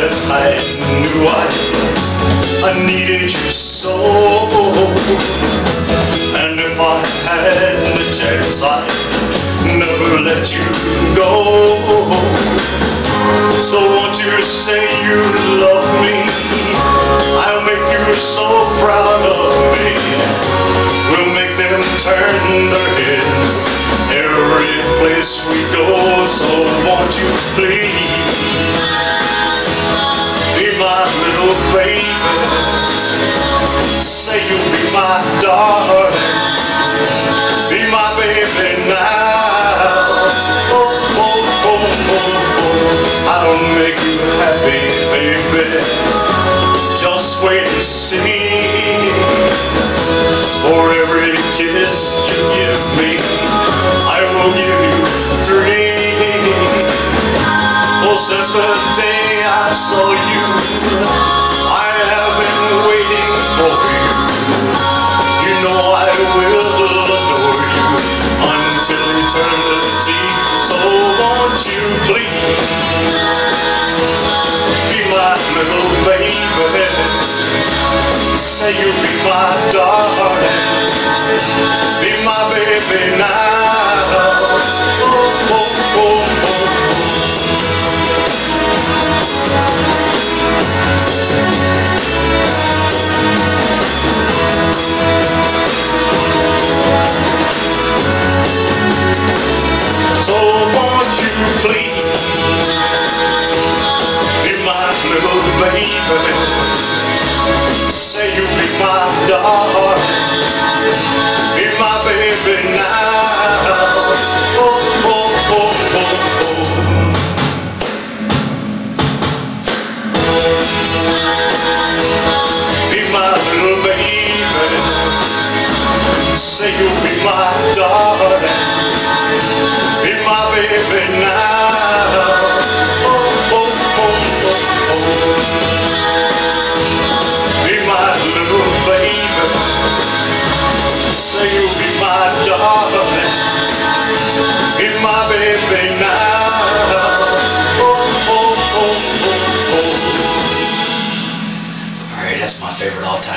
I knew I, I needed you so. And if I had the chance, I'd never let you go. So won't you say you love me? I'll make you so proud of me. We'll make them turn their heads every place we go. So won't you please baby. Say you be my darling, be my baby now. Oh, oh, oh, So won't you please be my little baby? Be my baby now. Oh, oh, oh, be my little baby. Say you'll be my darling. Be my baby now.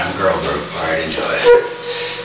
time girl group. All right, enjoy it.